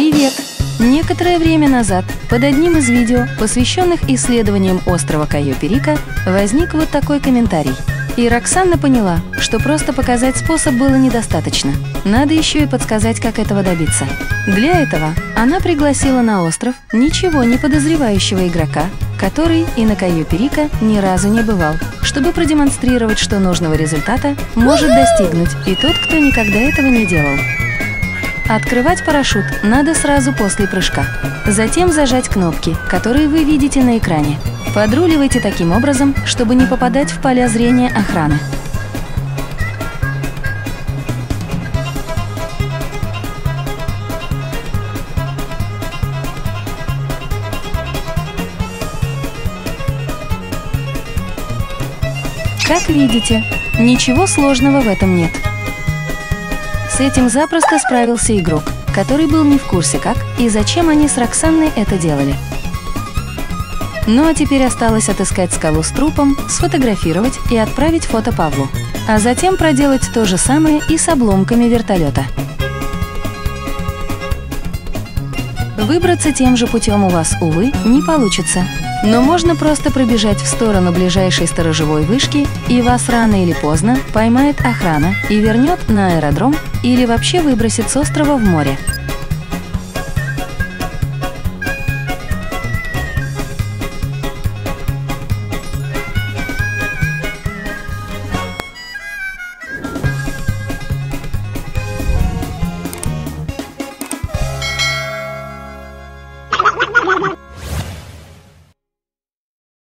Привет! Некоторое время назад под одним из видео, посвященных исследованиям острова Кайо-Перика, возник вот такой комментарий. И Роксана поняла, что просто показать способ было недостаточно. Надо еще и подсказать, как этого добиться. Для этого она пригласила на остров ничего не подозревающего игрока, который и на Кайо-Перика ни разу не бывал, чтобы продемонстрировать, что нужного результата может достигнуть и тот, кто никогда этого не делал. Открывать парашют надо сразу после прыжка. Затем зажать кнопки, которые вы видите на экране. Подруливайте таким образом, чтобы не попадать в поля зрения охраны. Как видите, ничего сложного в этом нет. С этим запросто справился игрок, который был не в курсе как и зачем они с Роксанной это делали. Ну а теперь осталось отыскать скалу с трупом, сфотографировать и отправить фото Павлу. А затем проделать то же самое и с обломками вертолета. Выбраться тем же путем у вас, увы, не получится. Но можно просто пробежать в сторону ближайшей сторожевой вышки, и вас рано или поздно поймает охрана и вернет на аэродром или вообще выбросит с острова в море.